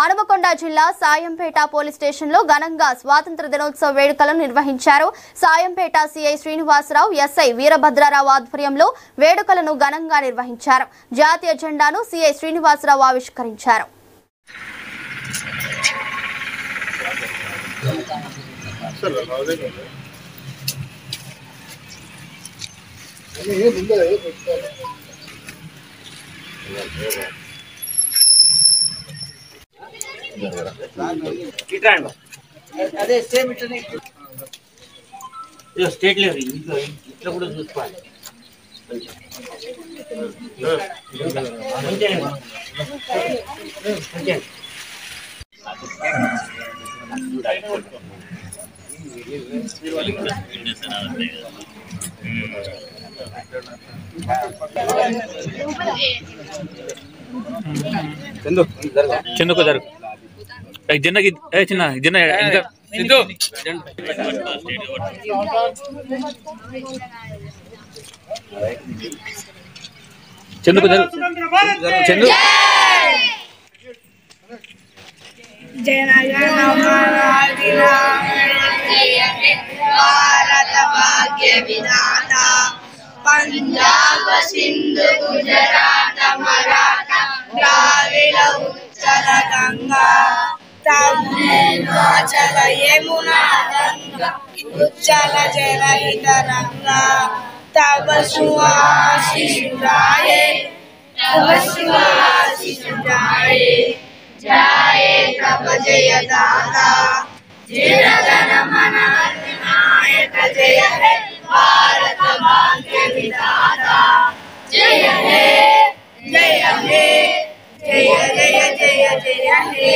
హనుమకొండ జిల్లా సాయంపేట పోలీస్ స్టేషన్లో ఘనంగా స్వాతంత్ర దినోత్సవ వేడుకలను నిర్వహించారు. సాయంపేట సిఐ శ్రీనివాసరావు ఎస్ఐ వీరభద్రరావు ఆధ్వర్యంలో వేడుకలను ఘనంగా నిర్వహించారు. జాతీయ జెండాను సిఐ శ్రీనివాసరావు ఆవిష్కరించారు. ఇట్రాండి అదే సేమ్ ఇట్లనే స్టేట్ లెవెల్ ఇంట్లో ఇట్లా కూడా చూసుకోవాలి. చందుకు జరుగు. ఏ చిన్నకి ఏ చిన్న చిన్న ఇంకా సిద్ధు చందుకు జరుగు చందు భారత భాగ్య విధాత పంజాబ సింధు గుజరాత మరాఠ ద్రావిడ ఉత్తర గంగా తమిళాచల యమునా గంగా ఉచ్చల జలహిత రంగా తవ సువాశిషురాయే తవ సువాశిషురాయే జాయే తవ జయ దాతా జయ జనమన నాయక జయ హే భారత భాగ్య విధాత జయ హే జయ హే జయ జయ జయ జయ హే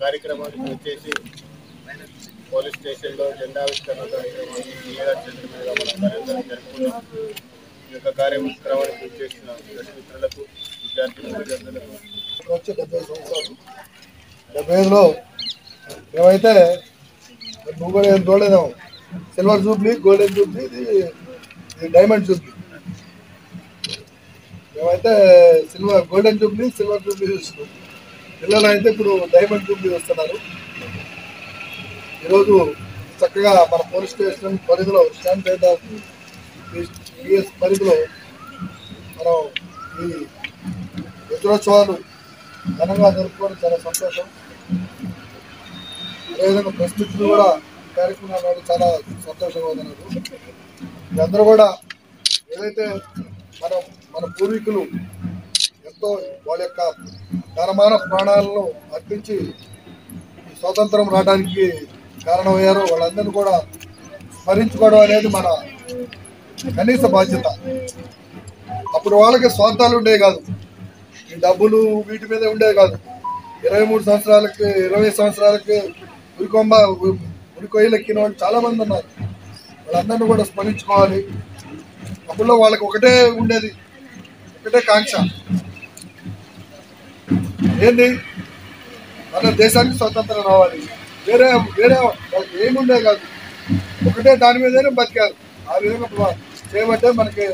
కార్యక్రమానికి వచ్చేసి పోలీస్ స్టేషన్లో జెండావిష్కరణ కార్యక్రమాన్ని జరుపుకున్నాం ఈ యొక్క కార్యక్రమానికి పూర్తి చేసిన మిత్రులకు విద్యార్థి విద్యార్థులకు. వచ్చి డెబ్బై సంవత్సరాలు. డెబ్బై ఐదులో మేమైతే నువ్వు కూడా ఏం చూడలేదాము సిల్వర్ జూబ్లీ గోల్డెన్ జూబ్లీ ఇది డైమండ్ జూబ్లీ. మేమైతే silver golden jubilee silver jubilee చూస్తున్నాం. పిల్లలు అయితే ఇప్పుడు డైమండ్ జూబ్లీ వస్తున్నారు. ఈరోజు చక్కగా మన పోలీస్ స్టేషన్ పరిధిలో స్టాండ్ శాంతిపేట పిఎస్ పరిధిలో మనం ఈ రుద్రోత్సవాలు ఘనంగా జరుపుకోవడం చాలా సంతోషం. అదేవిధంగా ప్రస్తుతులు కూడా ఈ కార్యక్రమం చాలా సంతోషంగా ఉంది నాకు. అందరూ కూడా ఏదైతే మనం మన పూర్వీకులు ఎంతో వాళ్ళ యొక్క ధనమాన ప్రాణాలను అర్పించి స్వాతంత్రం రావడానికి కారణమయ్యారో వాళ్ళందరినీ కూడా స్మరించుకోవడం అనేది మన కనీస బాధ్యత. అప్పుడు వాళ్ళకి స్వార్థాలు ఉండేవి కాదు. ఈ డబ్బులు వీటి మీద ఉండేవి కాదు. ఇరవై మూడు సంవత్సరాలకి ఇరవై సంవత్సరాలకి ఉరికొంబ ఉరికొయ్యలు ఎక్కిన వాళ్ళు చాలామంది ఉన్నారు. వాళ్ళందరినీ కూడా స్మరించుకోవాలి. అప్పుల్లో వాళ్ళకి ఒకటే ఉండేది. ఒకటే కాంక్ష. ఏంది? మన దేశానికి స్వతంత్రం రావాలి. వేరే వేరే వాళ్ళకి ఏముండే కాదు. ఒకటే దాని మీదనే బతికారు. ఆ విధంగా చేయబట్టే మనకి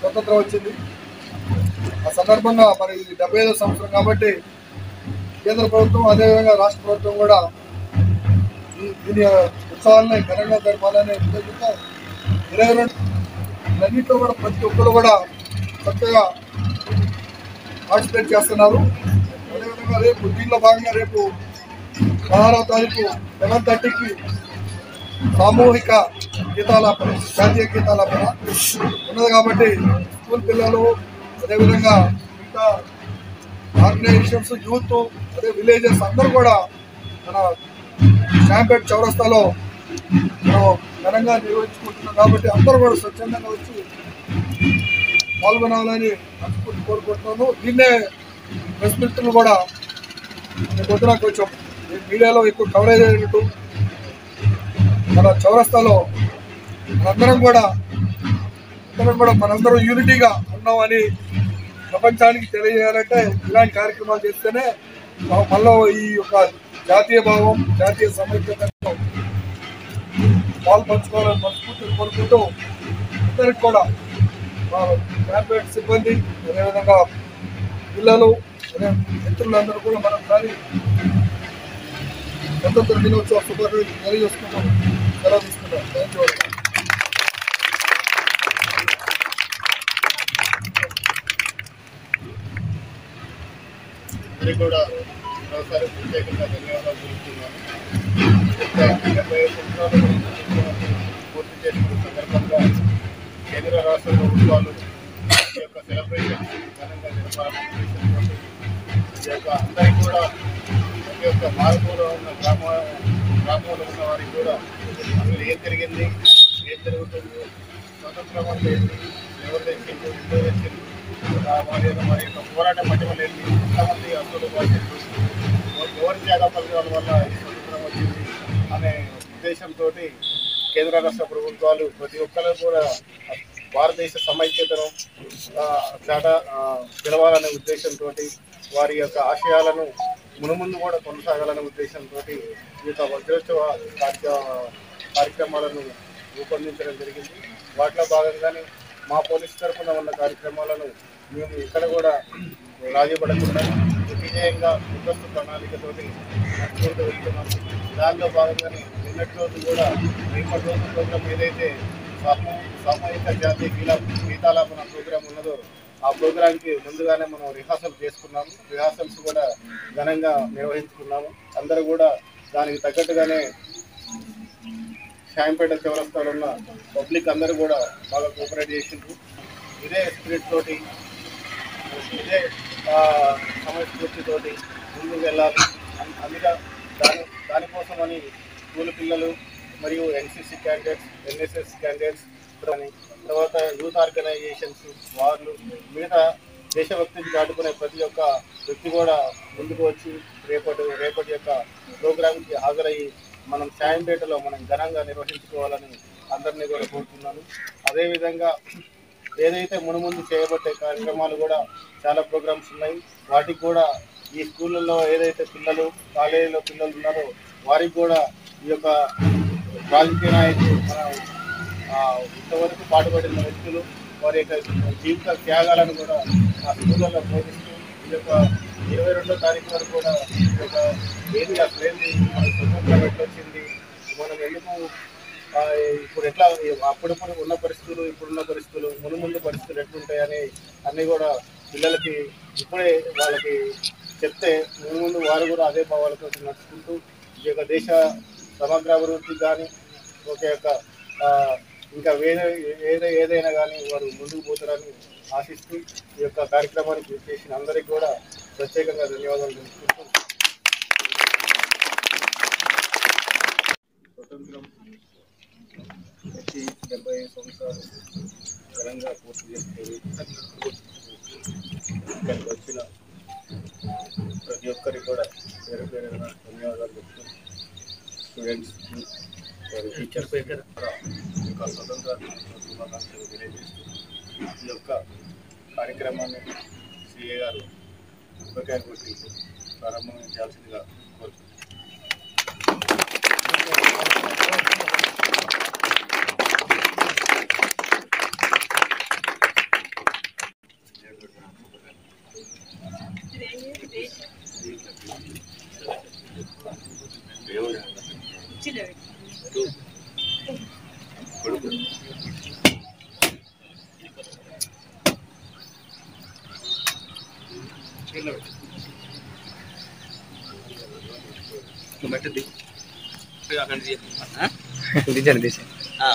స్వతంత్రం వచ్చింది. ఆ సందర్భంగా మరి ఇది డెబ్బై ఐదో సంవత్సరం కాబట్టి కేంద్ర ప్రభుత్వం అదేవిధంగా రాష్ట్ర ప్రభుత్వం కూడా దీని ఉత్సవాలని ఘనంగా జరపాలని ఉద్దేశంతో ఇరవై రెండు అన్నింటిలో కూడా ప్రతి ఒక్కరు కూడా చక్కగా పార్టిసిపేట్ చేస్తున్నారు. అదేవిధంగా రేపు దీనిలో భాగంగా రేపు పదహారవ తారీఖు సెవెన్ థర్టీకి సామూహిక గీతాలాపన జాతీయ గీతాలాపన ఉన్నది కాబట్టి స్కూల్ పిల్లలు అదేవిధంగా ఇంకా ఆర్గనైజేషన్స్ యూత్ అదే విలేజెస్ అందరూ కూడా మన శాంపేట్ చౌరస్తాలో మనం ఘనంగా నిర్వహించుకుంటున్నాం కాబట్టి అందరూ కూడా స్వచ్ఛందంగా వచ్చి పాల్గొనాలని మనస్ఫూర్తి కోరుకుంటున్నాను. దీన్నే ప్రెస్ మిత్రులు కూడా పొద్దున కొంచెం మీడియాలో ఎక్కువ కవరేజ్ అయినట్టు మన చౌరస్తాలో మనందరం కూడా అందరం కూడా మనందరం యూనిటీగా ఉన్నామని ప్రపంచానికి తెలియజేయాలంటే ఇలాంటి కార్యక్రమాలు చేస్తేనే మా- మనలో ఈ యొక్క జాతీయ భావం జాతీయ సమైక్యతను పాల్పంచుకోవాలని మనస్ఫూర్తిని కోరుకుంటూ అందరికి కూడా మా సిబ్బంది అదేవిధంగా పిల్లలు అదే మిత్రులందరూ కూడా మరొకసారి స్వతంత్ర దినోత్సవ శుభాకాంక్షలు తెలియజేసుకుంటాం సెలవు తీసుకుంటాం థ్యాంక్ యూ కూడా మరోసారి ప్రత్యేకంగా ధన్యవాదాలు తెలుపుతున్నాను డెబ్బై పూర్తి చేసిన సందర్భంగా కేంద్ర రాష్ట్ర ప్రభుత్వాలు ఈ యొక్క సెలబ్రేషన్ ఘనంగా జరపాలని ఈ యొక్క అందరికీ కూడా ప్రతి ఒక్క మారుమూల ఉన్న గ్రామ గ్రామంలో ఉన్న వారికి కూడా అసలు ఏం జరిగింది? ఏం జరుగుతుంది? స్వతంత్రం అంటే ఏంటి? ఎవరు తెచ్చింది ఎందుకు తెచ్చింది ఆ వారి యొక్క పోరాటం యొక్క పోరాట ఏంటి? ఎంతమంది అసలు ఎవరి త్యాగ వల్ల స్వతంత్రం వచ్చింది అనే ఉద్దేశంతో కేంద్ర రాష్ట్ర ప్రభుత్వాలు ప్రతి ఒక్కరు కూడా భారతదేశ సమైక్యతను ఆ, చాట ఉద్దేశంతో వారి యొక్క ఆశయాలను మునుముందు కూడా కొనసాగాలనే ఉద్దేశంతో ఈ యొక్క వజ్రోత్సవ కార్య కార్యక్రమాలను రూపొందించడం జరిగింది. వాటిలో భాగంగానే మా పోలీస్ తరఫున ఉన్న కార్యక్రమాలను మేము ఇక్కడ కూడా రాజీపడకుండా విజయంగా ముందస్తు ప్రణాళికతోటి నడుచుకుంటూ వెళ్తున్నాం. దానిలో భాగంగానే నిన్నటి రోజు కూడా రేపటి రోజు ప్రోగ్రాం ఏదైతే సామూహిక జాతీయ గీలా గీతాలాపన ప్రోగ్రాం ఉన్నదో ఆ ప్రోగ్రాంకి ముందుగానే మనం రిహార్సల్ చేసుకున్నాము. రిహార్సల్స్ కూడా ఘనంగా నిర్వహించుకున్నాము. అందరూ కూడా దానికి తగ్గట్టుగానే శాంపేట చౌరస్తాలో ఉన్న పబ్లిక్ అందరూ కూడా బాగా కోఆపరేట్ చేసిండ్రు. ఇదే స్పిరిట్ తోటి ఇదే సమస్ఫూర్తితోటి ముందుకు వెళ్ళాలి. అన్- అందుగా దాని దానికోసమని స్కూల్ పిల్లలు మరియు ఎన్సీసీ క్యాండిడేట్స్ ఎన్ఎస్ఎస్ క్యాండిడేట్స్ కానీ తర్వాత యూత్ ఆర్గనైజేషన్స్ వాళ్ళు మిగతా దేశభక్తిని దాటుకునే ప్రతి ఒక్క వ్యక్తి కూడా ముందుకు వచ్చి రేపటి రేపటి యొక్క ప్రోగ్రాంకి హాజరయ్యి మనం శాయంపేటలో మనం ఘనంగా నిర్వహించుకోవాలని అందరినీ కూడా కోరుతున్నాను. అదేవిధంగా ఏదైతే మునుముందు చేయబట్టే కార్యక్రమాలు కూడా చాలా ప్రోగ్రామ్స్ ఉన్నాయి. వాటికి కూడా ఈ స్కూళ్ళల్లో ఏదైతే పిల్లలు కాలేజీలో పిల్లలు ఉన్నారో వారికి కూడా ఈ యొక్క రాజకీయ నాయకులు మన ఇంతవరకు పాటుపడిన వ్యక్తులు వారి యొక్క జీవిత త్యాగాలను కూడా ఆ స్కూళ్ళలో బోధిస్తూ ఈ యొక్క ఇరవై రెండో తారీఖు వరకు కూడా ఈ యొక్క ఏది ఆ ఏంది వచ్చింది మనం ఎందుకు ఇప్పుడు ఎట్లా అప్పుడప్పుడు ఉన్న పరిస్థితులు ఇప్పుడున్న పరిస్థితులు మును ముందు పరిస్థితులు ఎట్లుంటాయని అన్నీ కూడా పిల్లలకి ఇప్పుడే వాళ్ళకి చెప్తే మును ముందు వారు కూడా అదే భావాలతో నడుచుకుంటూ ఈ యొక్క దేశ సమగ్ర అభివృద్ధి కానీ ఒక యొక్క ఇంకా వేరే ఏదో ఏదైనా కానీ వారు ముందుకు పోతారని ఆశిస్తూ ఈ యొక్క కార్యక్రమానికి చేసిన అందరికీ కూడా ప్రత్యేకంగా ధన్యవాదాలు తెలుపుకుంటూ స్వతంత్రం వచ్చి డెబ్బై ఐదు సంవత్సరాలు ఘనంగా పూర్తి చేసుకొని ఇక్కడికి వచ్చిన ప్రతి ఒక్కరికి కూడా పేరు పేరు ధన్యవాదాలు చెప్తూ స్టూడెంట్స్ యొక్క స్వతంత్ర శుభాకాంక్షలు తెలియజేస్తూ ఈ యొక్క కార్యక్రమాన్ని సిఏ గారు ఉపకాయ కొట్టి ప్రారంభించాల్సిందిగా కోరుతున్నాను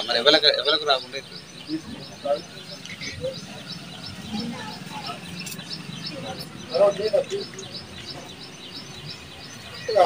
మరి ఎవరికి ఎవరికి రాకుండా ఆ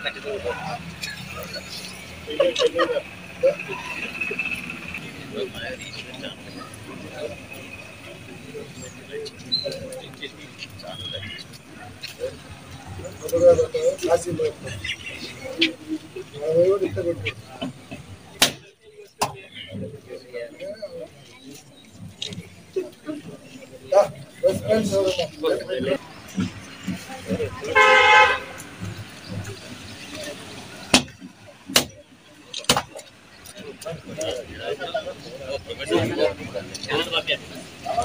ఏం కొడతారు ఖచ్చితంగా నువ్వు ఏమన్నా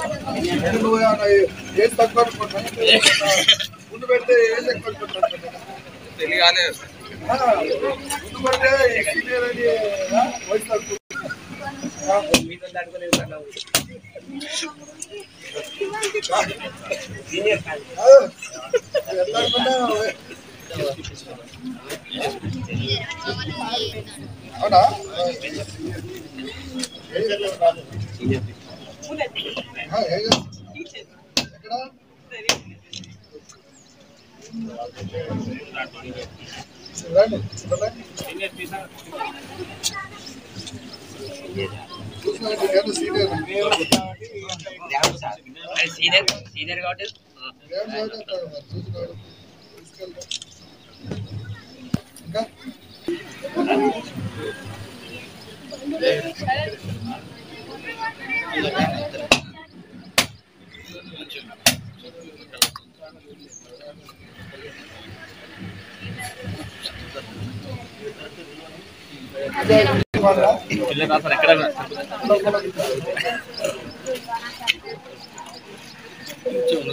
ఏం తక్కువ అనుకుంటున్నా? ముందు పెడితే ఏం ఎక్కువ అనుకుంటున్నా? తెలియాలి ఆ, ముందు పెడితే ఈ సీనియర్ అని ఆ, వయసు తక్కువ. ఆ, ఆ, ఎంత అనుకున్నా, అవునా ఆ, ఏ- ఎక్కడ రండి రండి. చూసినారంటే నేను సీనియర్ సీనియర్ సీనియర్ కాబట్టి ఏం చదువుతాడు మరి చూసినాడు తీసుకెళ్తా ఇంకా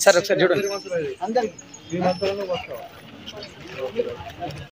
సార్ ఒకసారి చూడండి మీ మంత్రంలో వస్తావా